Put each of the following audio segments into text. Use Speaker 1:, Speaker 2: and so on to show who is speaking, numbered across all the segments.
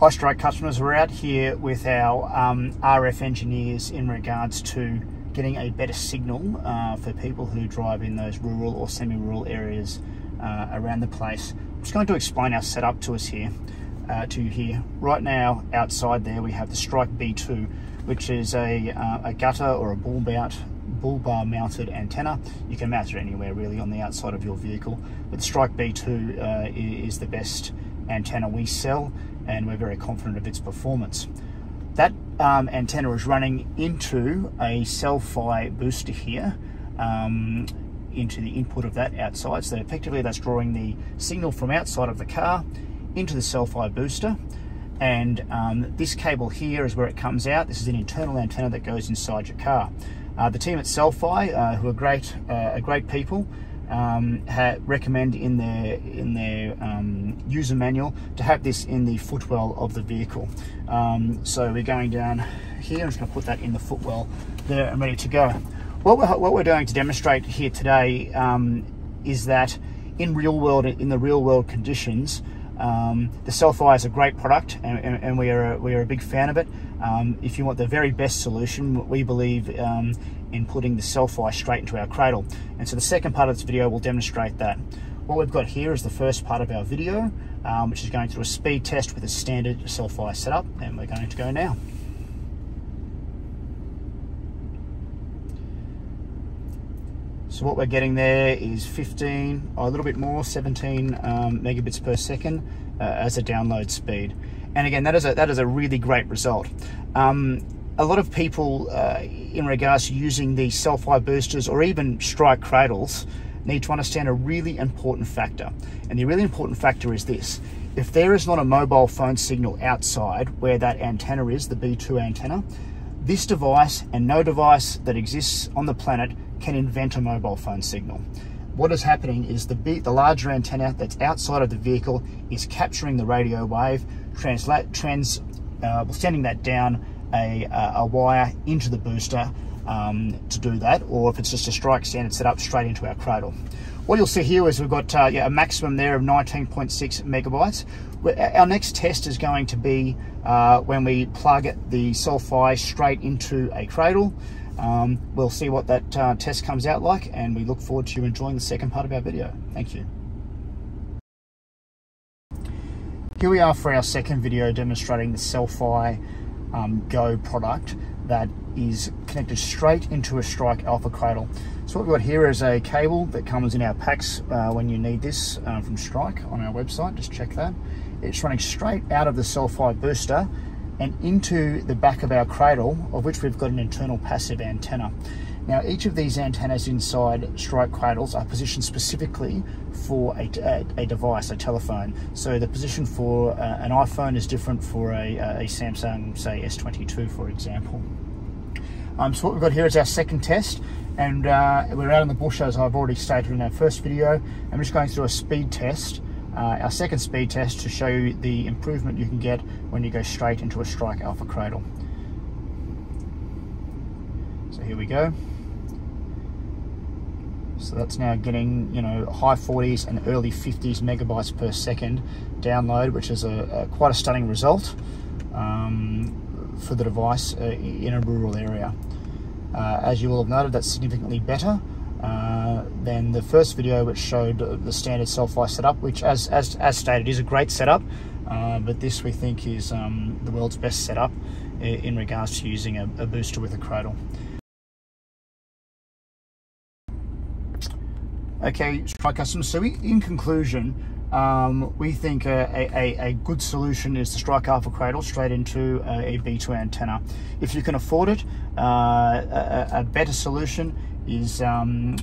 Speaker 1: Hi Strike customers, we're out here with our um, RF engineers in regards to getting a better signal uh, for people who drive in those rural or semi-rural areas uh, around the place. I'm just going to explain our setup to us here, uh, to you here. Right now, outside there, we have the Strike B2, which is a, uh, a gutter or a bull mount bull bar mounted antenna. You can mount it anywhere really on the outside of your vehicle, but Strike B2 uh, is the best antenna we sell and we're very confident of its performance. That um, antenna is running into a Cel-Fi booster here, um, into the input of that outside. So effectively that's drawing the signal from outside of the car into the Cel-Fi booster. And um, this cable here is where it comes out. This is an internal antenna that goes inside your car. Uh, the team at Cel-Fi, uh, who are great, uh, great people, um, recommend in their in their um, user manual to have this in the footwell of the vehicle. Um, so we're going down here. I'm just going to put that in the footwell there and ready to go. What we're what we're to demonstrate here today um, is that in real world in the real world conditions. Um, the Cel-Fi is a great product and, and, and, we, are a, we are a big fan of it. Um, if you want the very best solution, we believe um, in putting the Cel-Fi straight into our cradle. And so the second part of this video will demonstrate that. What we've got here is the first part of our video, um, which is going through a speed test with a standard Cel-Fi setup, and we're going to go now. So what we're getting there is 15, or a little bit more, 17 um, megabits per second uh, as a download speed. And again, that is a, that is a really great result. Um, a lot of people, uh, in regards to using the Cel-Fi boosters or even strike cradles, need to understand a really important factor. And the really important factor is this. If there is not a mobile phone signal outside where that antenna is, the B2 antenna, this device and no device that exists on the planet can invent a mobile phone signal. What is happening is the, the larger antenna that's outside of the vehicle is capturing the radio wave, translate, trans, uh, sending that down a, a wire into the booster um, to do that, or if it's just a strike standard setup straight into our cradle. What you'll see here is we've got uh, yeah, a maximum there of 19.6 megabytes. Our next test is going to be uh, when we plug the Cel-Fi straight into a cradle. Um, we'll see what that uh, test comes out like and we look forward to you enjoying the second part of our video. Thank you. Here we are for our second video demonstrating the Cel-Fi um, Go product that is connected straight into a Strike Alpha Cradle. So what we've got here is a cable that comes in our packs uh, when you need this uh, from Strike on our website, just check that. It's running straight out of the Cel-Fi booster and into the back of our cradle, of which we've got an internal passive antenna. Now, each of these antennas inside strike cradles are positioned specifically for a, a, a device, a telephone. So the position for uh, an iPhone is different for a, a Samsung, say S22, for example. Um, so what we've got here is our second test, and uh, we're out in the bush, as I've already stated in our first video. I'm just going through a speed test, uh, our second speed test to show you the improvement you can get when you go straight into a Strike Alpha Cradle. So here we go. So that's now getting, you know, high 40s and early 50s megabytes per second download, which is a, a quite a stunning result um, for the device uh, in a rural area. Uh, as you will have noted, that's significantly better uh, than the first video, which showed the standard Cel-Fi setup, which, as, as, as stated, is a great setup. Uh, but this we think is um, the world's best setup in regards to using a, a booster with a cradle. Okay, Strike customers. So we, in conclusion, um, we think a, a, a, good solution is to strike Alpha Cradle straight into a, a B2 antenna. If you can afford it, uh, a, a, better solution is um,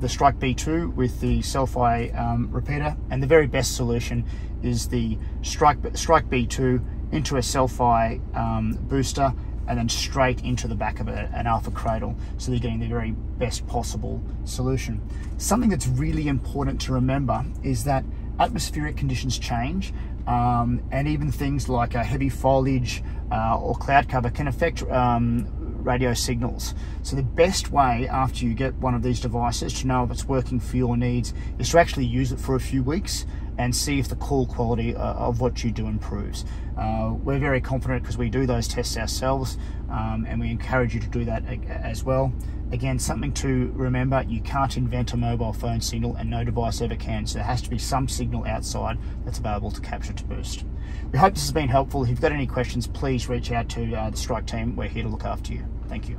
Speaker 1: the Strike B2 with the Cel-Fi um, repeater, and the very best solution is the Strike, Strike B2 into a Cel-Fi um, booster and then straight into the back of a, an alpha cradle so you're getting the very best possible solution. Something that's really important to remember is that atmospheric conditions change um, and even things like a heavy foliage uh, or cloud cover can affect um, radio signals. So the best way after you get one of these devices to know if it's working for your needs is to actually use it for a few weeks and see if the call quality uh, of what you do improves. Uh, we're very confident because we do those tests ourselves um, and we encourage you to do that as well. Again, something to remember, you can't invent a mobile phone signal and no device ever can, so there has to be some signal outside that's available to capture to boost. We hope this has been helpful. If you've got any questions, please reach out to uh, the Strike team. We're here to look after you. Thank you.